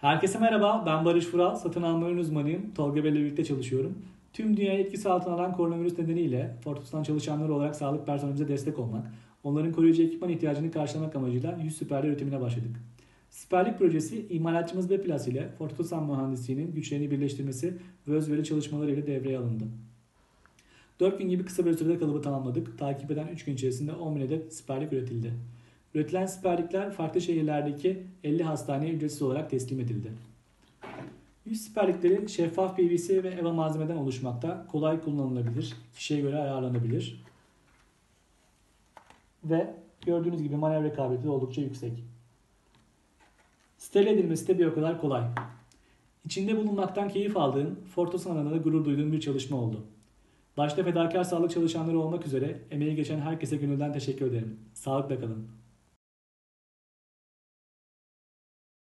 Herkese merhaba, ben Barış Vural, satın alma ürün uzmanıyım. Tolga Bey'le birlikte çalışıyorum. Tüm dünyayı etkisi altına alan koronavirüs nedeniyle Fortus'tan çalışanlar olarak sağlık personelimize destek olmak, onların koruyucu ekipman ihtiyacını karşılamak amacıyla 100 süperli üretimine başladık. Siperlik projesi imalatçımız Beplas ile Fortusan mühendisliğinin güçlerini birleştirmesi ve özveri çalışmaları ile devreye alındı. 4 gün gibi kısa bir sürede kalıbı tamamladık. Takip eden 3 gün içerisinde 10 bin adet siperlik üretildi. Üretilen siperlikler farklı şehirlerdeki 50 hastaneye ücretsiz olarak teslim edildi. Yüz siperlikleri şeffaf PVC ve EVA malzemeden oluşmakta. Kolay kullanılabilir, kişiye göre ayarlanabilir. Ve gördüğünüz gibi manevra kabiliyeti de oldukça yüksek. Steril edilmesi de bir o kadar kolay. İçinde bulunmaktan keyif aldığın, Fortosan alanında gurur duyduğun bir çalışma oldu. Başta fedakar sağlık çalışanları olmak üzere emeği geçen herkese gönülden teşekkür ederim. Sağlıkla kalın.